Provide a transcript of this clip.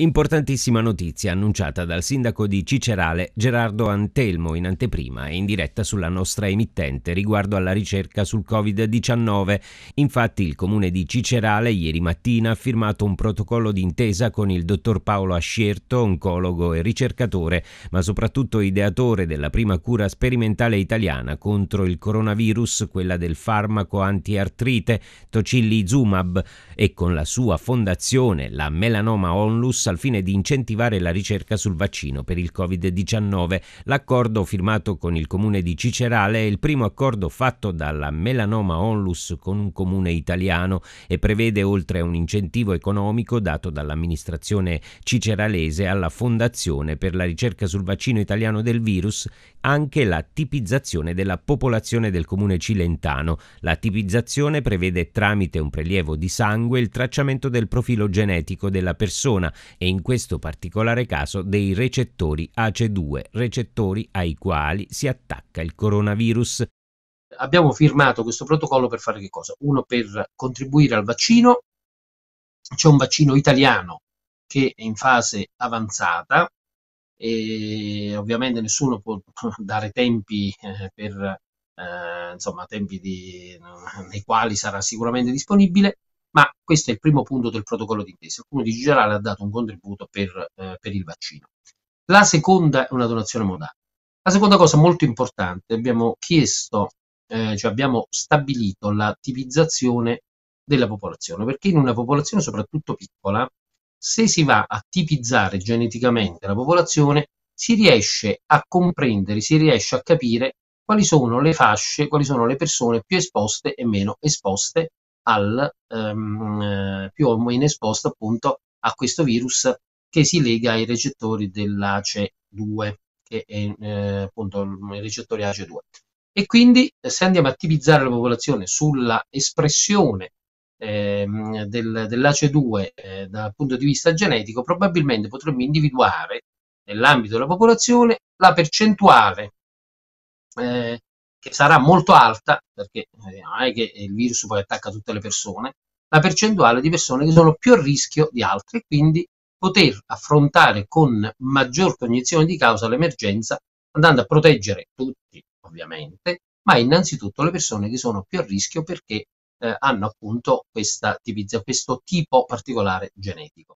Importantissima notizia annunciata dal sindaco di Cicerale Gerardo Antelmo in anteprima e in diretta sulla nostra emittente riguardo alla ricerca sul Covid-19. Infatti il comune di Cicerale ieri mattina ha firmato un protocollo d'intesa con il dottor Paolo Ascierto, oncologo e ricercatore, ma soprattutto ideatore della prima cura sperimentale italiana contro il coronavirus, quella del farmaco antiartrite Tocillizumab, e con la sua fondazione, la Melanoma Onlus, al fine di incentivare la ricerca sul vaccino per il Covid-19. L'accordo firmato con il comune di Cicerale è il primo accordo fatto dalla Melanoma Onlus con un comune italiano e prevede oltre a un incentivo economico dato dall'amministrazione ciceralese alla Fondazione per la ricerca sul vaccino italiano del virus anche la tipizzazione della popolazione del comune cilentano. La tipizzazione prevede tramite un prelievo di sangue il tracciamento del profilo genetico della persona e in questo particolare caso dei recettori ACE2, recettori ai quali si attacca il coronavirus. Abbiamo firmato questo protocollo per fare che cosa? Uno per contribuire al vaccino, c'è un vaccino italiano che è in fase avanzata e ovviamente nessuno può dare tempi eh, per eh, insomma tempi di, nei quali sarà sicuramente disponibile ma questo è il primo punto del protocollo d'intesa. Il comune di Gigerale ha dato un contributo per, eh, per, il vaccino. La seconda è una donazione modale. La seconda cosa molto importante, abbiamo chiesto, eh, cioè abbiamo stabilito la tipizzazione della popolazione, perché in una popolazione soprattutto piccola, se si va a tipizzare geneticamente la popolazione, si riesce a comprendere, si riesce a capire quali sono le fasce, quali sono le persone più esposte e meno esposte al ehm, più o meno esposto appunto a questo virus che si lega ai recettori dell'ACE2, che è eh, appunto il recettore ACE2. E quindi se andiamo a tipizzare la popolazione sulla espressione ehm, del, dell'ACE2 eh, dal punto di vista genetico, probabilmente potremmo individuare nell'ambito della popolazione la percentuale eh, che sarà molto alta, perché eh, non è che il virus poi attacca tutte le persone, la percentuale di persone che sono più a rischio di altre quindi poter affrontare con maggior cognizione di causa l'emergenza andando a proteggere tutti ovviamente, ma innanzitutto le persone che sono più a rischio perché eh, hanno appunto questa tipizia, questo tipo particolare genetico.